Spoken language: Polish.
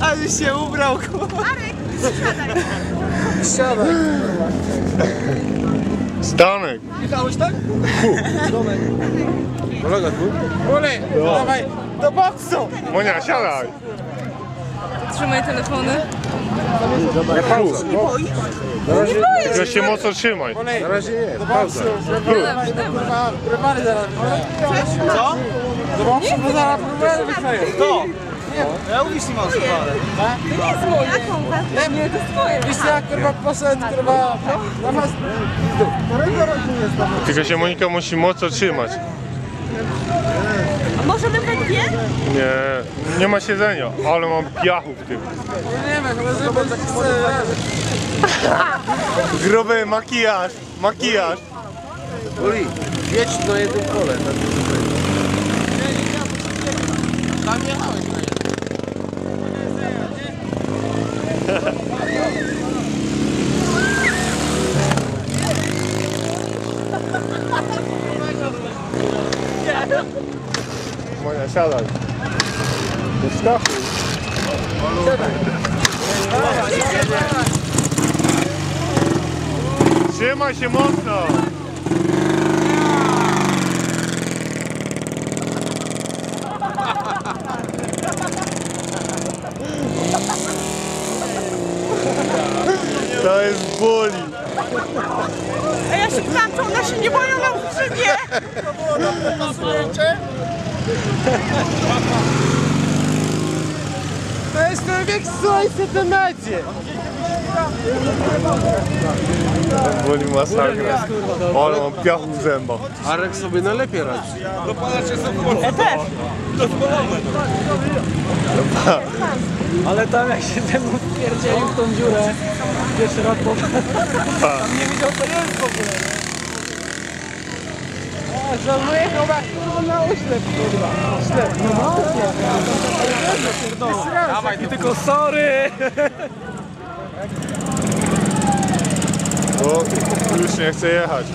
Ale się ubrał, kurwa. Siadaj. Stanek. Jechałeś tak? Kolega tu? Ule, dawaj, do boksu. Monia, siadaj. Trzymaj telefony. Na pauzę. Na razie, Tylko się mocno trzymaj. na razie nie, pauza. Browary zaraz. Co? Do boksu, bo zaraz browary wykleję. To. Ja mówisz nie mam browary. To nie jest moje. Nie, to jest twoje. Wiesz jak kurwa poszedł, kurwa, na was... Tylko się Monika musi mocno trzymać. A możemy we dwie? Nie, nie ma siedzenia, ale mam piachu w tym. Nie wiem, chyba żeby tak Gruby makijaż, makijaż. Uli, jedź na jednym kole. Na Tam jechałeś Monia, siadaj. Wyskakuj. Trzymaj się mocno. To jest boli. Ja się czy one się nie boją na uczynie. To jest człowiek w swojej sytuacji. Boli masakra. Ale mam piachu w zębach. Arek sobie najlepiej radzi. Ale tam jak się temu wpierdzielił w tą dziurę, pierwszy raz po... Tam nie wiedział co jest w ogóle. Żałuję chyba kurwa na oślep, kurwa. Oślep. No właśnie. I tylko sorry! O, już nie chcę jechać.